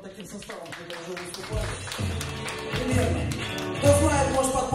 таким составом, когда уже выступали. Примерно. Кто знает, может подписываться.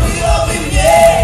vida, vida,